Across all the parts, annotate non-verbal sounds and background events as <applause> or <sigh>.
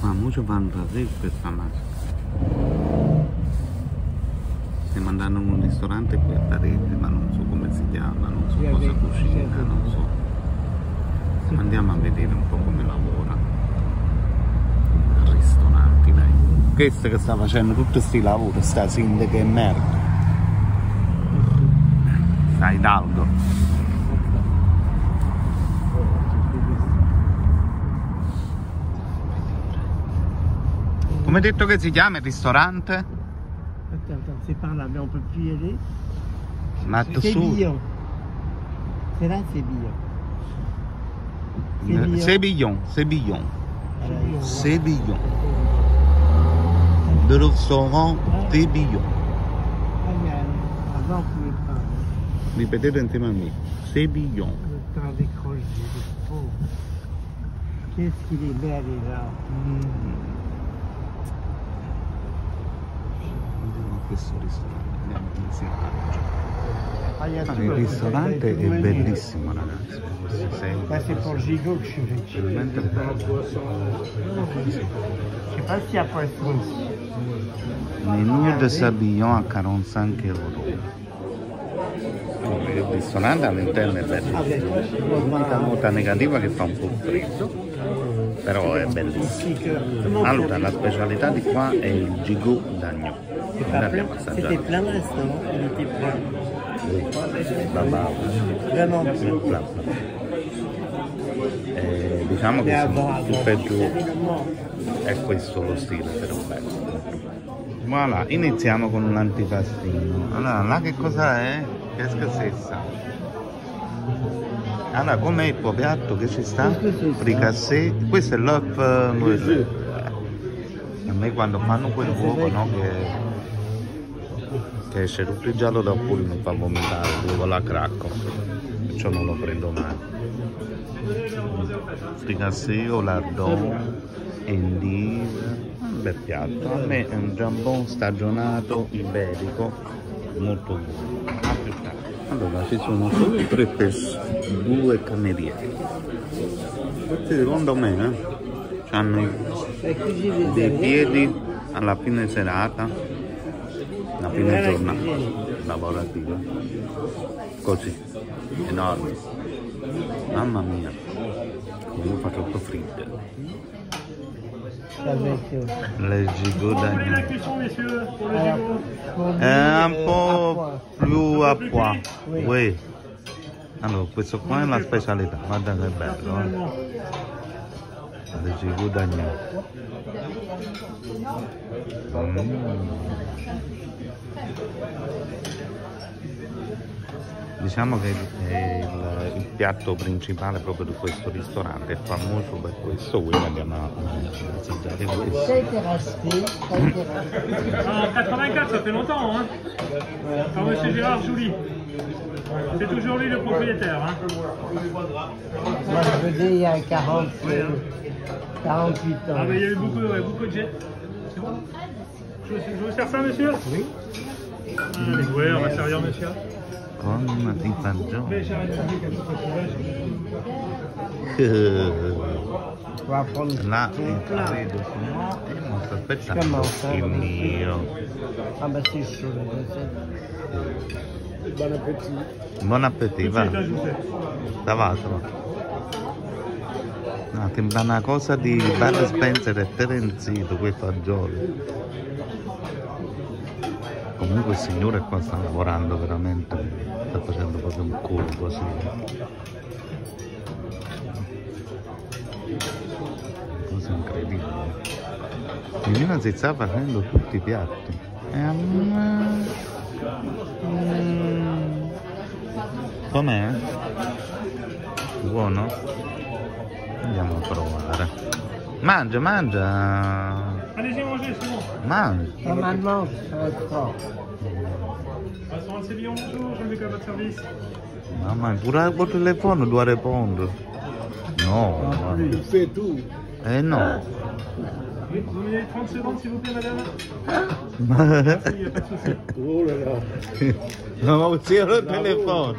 Ma mucho fanno questa maschera. Stiamo andando in un ristorante qui a Parigi, ma non so come si chiama, non so cosa cucina, non so. Andiamo a vedere un po' come lavora. Ristoranti, dai. Questo che sta facendo tutto sti lavori, sta sindaca e merda. Sta Hidalgo. Come hai detto che si chiama il ristorante? Attends, attends, c'est par là, mais on peut plus y aller. Matto C'est su. Billon. C'est là, c'est Billon. C'est Billon. Sebillon, Sebillon, Voilà, Sebillon. De restaurant hein. Ripetete insieme a me. Pauvre. Qu'est-ce qu'il est bel, et là. Andiamo a questo ristorante, andiamo insieme. Ah, il ristorante è bellissimo ragazzi, suis venu. veramente bello. Menù de Sabillon a 45 euro. Il ristorante all'interno è bellissimo. L'unica nota negativa che fa un po' freddo, però è bellissimo. Allora, la specialità di qua è il gigot d'agno. Noi andiamo a C'était plein le restaurant, il était plein. Babà. Vraiment plein. Eh, diciamo che sono più peggio è questo lo stile però bello voilà iniziamo con un antipastino allora là che cosa è? che scassessa allora com'è il tuo piatto che ci sta? Fricassé. Questo è l'œuf eh, a me quando fanno quel uovo no che che esce tutto il giallo dal culo mi fa vomitare l'uovo la cracco. Perciò non lo prendo mai. Fricassé o lardon endive un bel piatto. A me è un jambon stagionato iberico molto buono A più tardi. Allora ci sono solo tre persone due camerieri. Questi secondo me eh, hanno dei piedi alla fine serata la fine giornata lavorativa. Così enorme mamma mia io faccio tutto freddo le gigot d'agneau un po' più a Oui. oui. allora questo qua è la specialità guarda che bello eh. le gigot d'agneau Mm. Diciamo che è il, il piatto principale proprio di questo ristorante è famoso per questo, quindi andiamo a a assaggiare questo. Ça a été racheté. Ça a été racheté. En 84, ça fait longtemps, hein Par Monsieur Gérard Jouli. C'est toujours lui le propriétaire, hein Moi, je venais il y a 40, euh, 48 ans. Ah, mais il y a eu beaucoup, ouais, beaucoup de je, je vous sers ça, monsieur Oui. Ouais, on va servir monsieur. Con <laughs> prendre Là plat. vedo no, e non Commence, hein, il mio. Ah le dessert. Bon appétit. Buon appetito, va. Davatelo. No, sembra una cosa di Bud Spencer e Terenzito, quei fagioli. Comunque il signore qua sta lavorando veramente, sta facendo proprio un culo così. Cosa incredibile. Nemmeno si sta facendo tutti i piatti. E me- Mm. Com'è? Buono? Andiamo a provare. Mangia, mangia! Mangia! Normalement, ça bonjour, je me mets à votre service. Mamma, pure col telefono devo rispondere. No, plus. fais tout. eh no. Oui, vous donnez 30 secondes, s'il vous plaît, madame Il n'y a pas de souci. Oh là là. Non, ma uccido il telefono.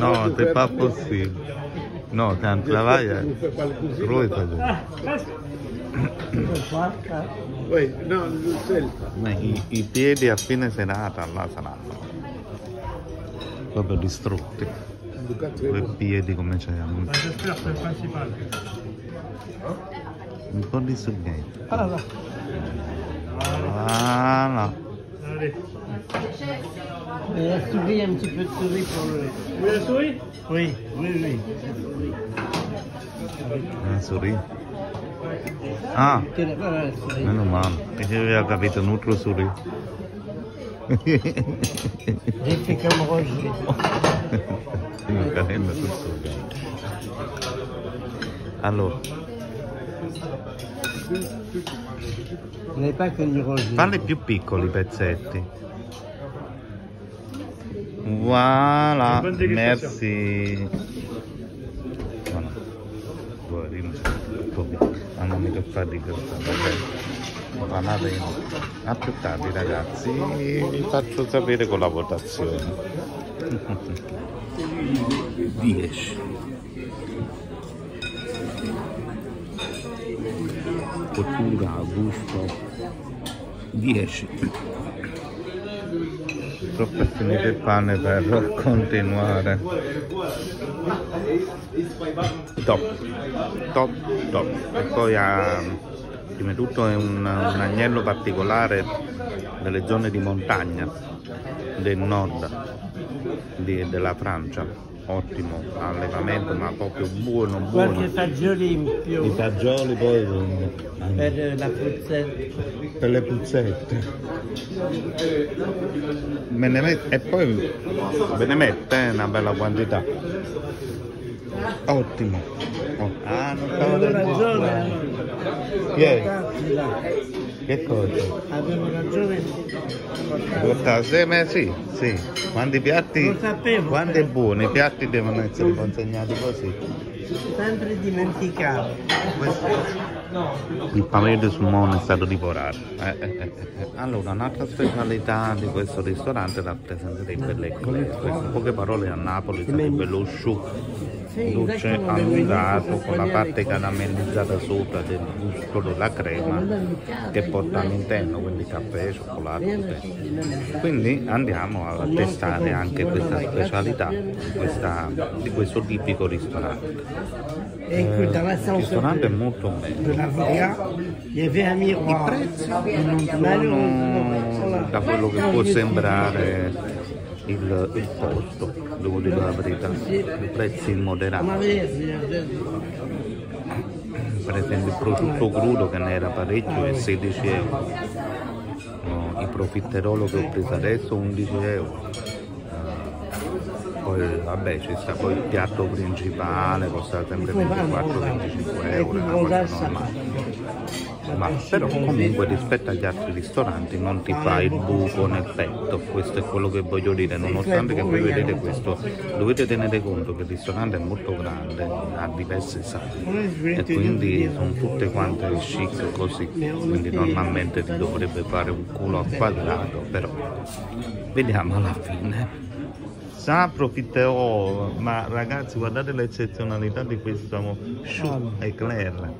No, c'est pas possible. No, quand travaille, Vous faites pas le cuisine lui Ah, fa presque. Oui, no, il i piedi a fine serata là saranno proprio distrutti. Due piedi come c'erano. Ah. Un po' di sughetto. Ah, là. Voilà. Allez. Et la souris, un petit peu de souris pour le. Voulez la souris Oui, oui, oui. Ah, souris. meno male. Che aveva capito nutro sorride. J'ai fait comme Roger. Carino tutto. Allora, n'avez pas connu Roger. falli più piccoli i pezzetti. Voilà, merci. Voilà. Poverino, proprio, hanno mica fare di questa in- A più tardi ragazzi, vi faccio sapere con la votazione. 10 cottura, gusto 10 troppo è finito il pane per continuare. Top. Top top. E poi ha prima di tutto è un, un agnello particolare delle zone di montagna del nord di- della Francia. Ottimo allevamento ma proprio buono Qualche buono fagioli in i più fagioli poi per la puzzetta. per le puzzette. Me ne met- e poi ve ne mette eh, una bella quantità ottimo Oh. ah non stavo Avevo ragione dentro là. che cosa? Avevo ragione. portarti. Porta seme sì, sì. Quando i piatti, Lo sapevo, quando è però. buono, i piatti devono essere consegnati così. Sempre dimenticavo. Il panettone sul mondo è stato divorato. Eh, eh, eh, eh. Allora, un'altra specialità di questo ristorante rappresenterebbe l'eclair. In poche parole a Napoli sarebbe lo Sì, dolce venire con la parte caramellizzata sopra del gusto della crema che porta all'interno, quindi caffè, cioccolato. tè. Quindi andiamo a testare anche questa specialità di, questa- di questo tipico ristorante. Écoute, dans ristorante è de, molto de bello. l'avocat, il y avait un miroir. I prezzi non da quello che può sembrare il, il posto, devo dire la verità. I prezzi On moderati. avait dit, Per esempio il prosciutto crudo che ne era parecchio è 16 euro. Il profiterolo che ho preso adesso 11 euro. Eh, Poi vabbè ci sta poi il piatto principale, costa sempre 24-25 euro, una cosa normale. Ma però comunque rispetto agli altri ristoranti non ti fa il buco nel petto, questo è quello che voglio dire, nonostante che voi vedete questo, dovete tenere conto che il ristorante è molto grande, ha diverse sale e quindi sono tutte quante chic così, quindi normalmente ti dovrebbe fare un culo al quadrato, però vediamo alla fine. Sa approfitterò, ma ragazzi guardate l'eccezionalità di questo chou eclair.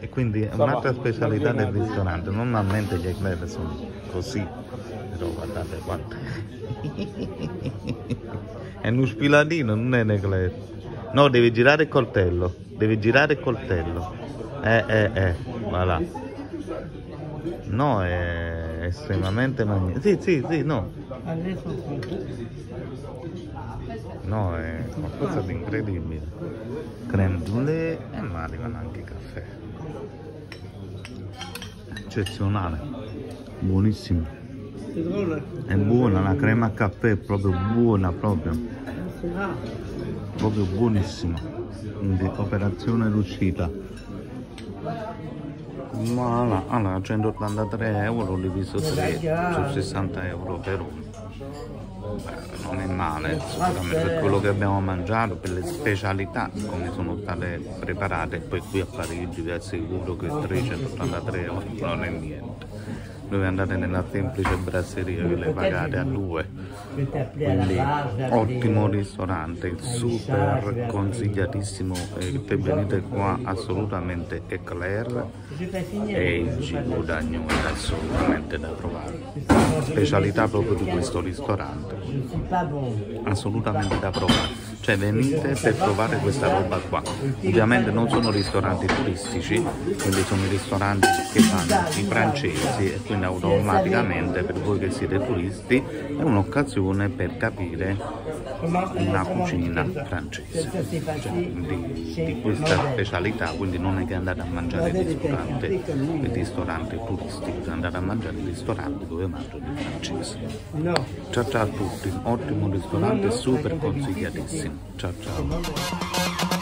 E quindi è un'altra specialità del ristorante, normalmente gli eclair sono così, però guardate quanto. è <laughs> uno spiladino, non è un eclair. No, devi girare il coltello, devi girare il coltello. Eh, eh, eh, voilà. No, è estremamente magnifico. Sì, sì, sì, no. No, è qualcosa di incredibile. Creme brulee e mi arrivano anche caffè. Eccezionale, buonissimo. È buona, la crema a caffè è proprio buona, proprio, proprio buonissima. Quindi operazione riuscita. Ma allora 183 euro diviso 3 su 60 euro per uno. Non è male, sicuramente per quello che abbiamo mangiato, per le specialità come sono state preparate, poi qui a Parigi vi assicuro che 383 euro non è niente. Dove andate nella semplice brasseria che le pagate a due? quindi ottimo ristorante super consigliatissimo e se venite qua assolutamente Eclair e il cibo d'agno è assolutamente da provare specialità proprio di questo ristorante. assolutamente da provare cioè venite per provare questa roba qua ovviamente non sono ristoranti turistici quindi sono i ristoranti che fanno i francesi e quindi automaticamente per voi che siete turisti è un'occasione per capire una cucina francese cioè, di, di questa specialità quindi non è che andate a mangiare il ristorante il ristorante turistico andate a mangiare il ristorante dove mangiano i francesi. Ciao ciao a tutti, ottimo ristorante, super consigliatissimo. Ciao ciao.